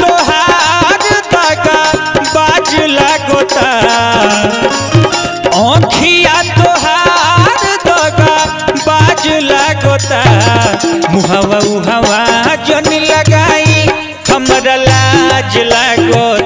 तोहार तक बाज लगता। आँखिया तोहार तक बाज जन लगाई हमर लाज लगता।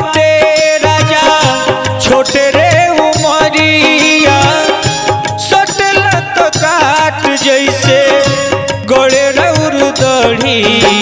जैसे गोड़े रउर दढ़ी।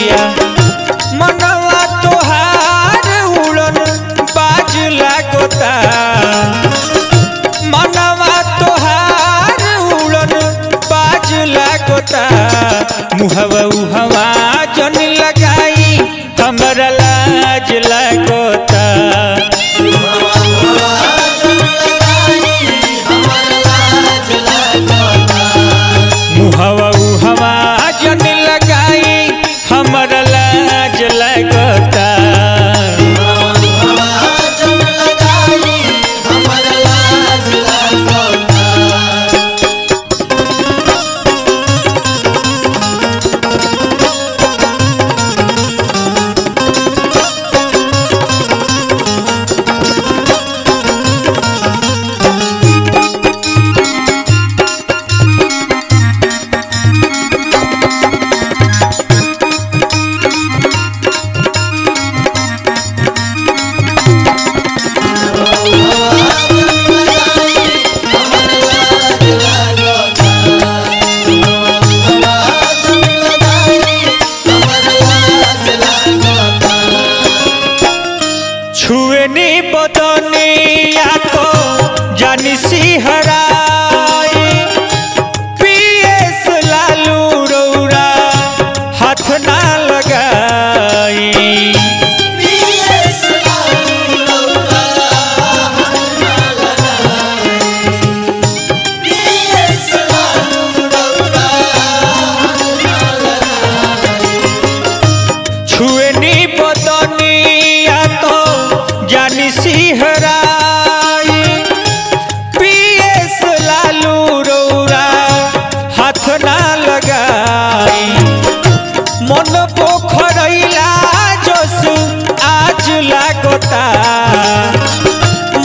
होता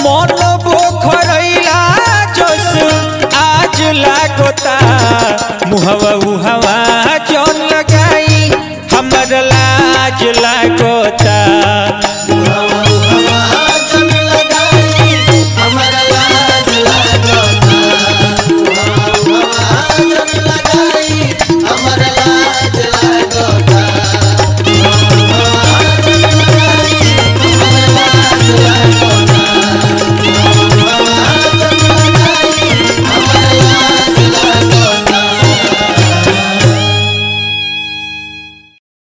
मन बोखरैला जोस आज लागोता। मुहवा उहवा जोन लगाई हमर लाज लागोता।